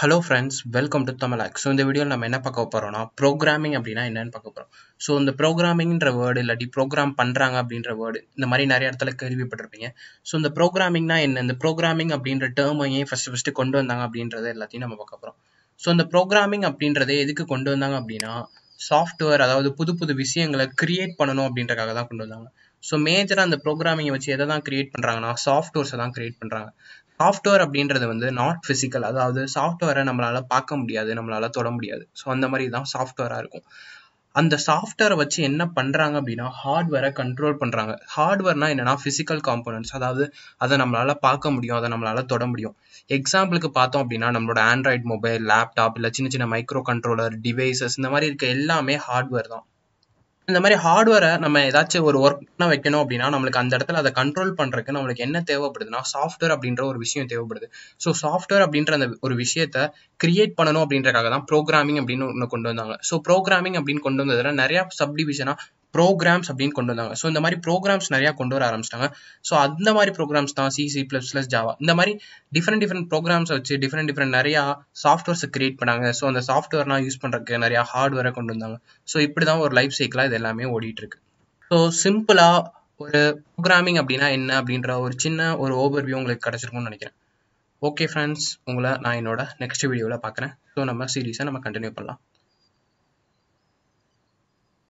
Hello friends welcome to Tamilak so இந்த வீடியோவில் நம்ம என்ன பார்க்க போகிறோம்னா ப்ரோக்ராமிங் அப்படின்னா என்னன்னு பார்க்க போகிறோம் ஸோ இந்த ப்ரோக்ராமிங்ன்ற வேர்டு இல்லாட்டி ப்ரோக்ராம் பண்ணுறாங்க அப்படின்ற வேர்டு இந்த மாதிரி நிறைய இடத்துல கேள்விப்பட்டிருப்பீங்க. ஸோ இந்த ப்ரோக்ராமிங்னா என்ன? இந்த ப்ரோக்ராமிங் அப்படின்ற டேர்மை ஏன் ஃபஸ்ட்டு ஃபஸ்ட்டு கொண்டு வந்தாங்க அப்படின்றத எல்லாத்தையும் நம்ம பார்க்க போகிறோம் ஸோ இந்த ப்ரோக்ராமிங் அப்படின்றதே எதுக்கு கொண்டு வந்தாங்க அப்படின்னா சாஃப்ட்வேர் அதாவது புது புது விஷயங்களை கிரியேட் பண்ணணும் அப்படின்றக்காக தான் கொண்டு வந்தாங்க. ஸோ மேஜராக அந்த ப்ரோக்ராமிங்கை வச்சு எதை தான் கிரியேட் பண்ணுறாங்கன்னா சாஃப்ட்வேர்ஸை தான் கிரியேட் பண்ணுறாங்க சாஃப்ட்வேர் அப்படின்றது வந்து நாட் ஃபிசிக்கல் அதாவது சாஃப்ட்வேரை நம்மளால பார்க்க முடியாது நம்மளால தொட முடியாது. ஸோ அந்த மாதிரி தான் சாஃப்ட்வேராக இருக்கும். அந்த சாஃப்ட்வேரை வச்சு என்ன பண்ணுறாங்க அப்படின்னா ஹார்ட்வேரை கண்ட்ரோல் பண்ணுறாங்க ஹார்ட்வேர்னா என்னன்னா ஃபிசிக்கல் காம்போனன்ட்ஸ் அதாவது அதை நம்மளால் பார்க்க முடியும் அதை நம்மளால் தொட முடியும். எக்ஸாம்பிளுக்கு பார்த்தோம் அப்படின்னா நம்மளோட ஆண்ட்ராய்ட் மொபைல் லேப்டாப் இல்லை சின்ன சின்ன மைக்ரோ கண்ட்ரோலர் டிவைசஸ் இந்த மாதிரி இருக்க எல்லாமே ஹார்ட்வேர் தான். இந்த மாதிரி ஹார்ட்வேரை நம்ம ஏதாச்சும் ஒரு ஒர்க் வைக்கணும் அப்படின்னா நம்மளுக்கு அந்த இடத்துல அதை கண்ட்ரோல் பண்றதுக்கு நம்மளுக்கு என்ன தேவைப்படுதுன்னா சாஃப்ட்வேர் அப்படின்ற ஒரு விஷயம் தேவைப்படுது. ஸோ சாஃப்ட்வேர் அப்படின்ற அந்த ஒரு விஷயத்த கிரியேட் பண்ணணும் அப்படின்றக்காக தான் ப்ரோக்ராமிங் அப்படின்னு ஒன்று கொண்டு வந்தாங்க. ஸோ ப்ரோக்ராமிங் அப்படின்னு கொண்டு வந்ததுல நிறைய சப் டிவிஷனா ப்ரோக்ராம்ஸ் அப்படின்னு கொண்டு வந்தாங்க. ஸோ இந்த மாதிரி ப்ரோக்ராம்ஸ் நிறையா கொண்டு வர ஆரம்பிச்சிட்டாங்க. ஸோ அந்த மாதிரி ப்ரோக்ராம்ஸ் தான் C C plus plus Java இந்த மாதிரி டிஃப்ரெண்ட் டிஃப்ரெண்ட் ப்ரோக்ராம்ஸ் வச்சு டிஃப்ரெண்ட் டிஃப்ரெண்ட் நிறையா சாஃப்ட்வேர்ஸ் கிரியேட் பண்ணாங்க. ஸோ அந்த சாஃப்ட்வேர்லாம் யூஸ் பண்ணுறதுக்கு நிறையா ஹார்ட்வேரை கொண்டு வந்தாங்க. ஸோ இப்படி தான் ஒரு லைஃப் சைக்கிளாக இது எல்லாமே ஓடிட்டு இருக்கு. ஸோ சிம்பிளாக ஒரு ப்ரோக்ராமிங் அப்படின்னா என்ன அப்படின்ற ஒரு சின்ன ஒரு ஓவர்வியூ உங்களுக்கு கிடச்சிருக்கும்னு நினைக்கிறேன். ஓகே ஃப்ரெண்ட்ஸ் உங்களை நான் என்னோட நெக்ஸ்ட் வீடியோவில் பார்க்குறேன் ஸோ நம்ம சீரீஸை நம்ம கண்டினியூ பண்ணலாம்.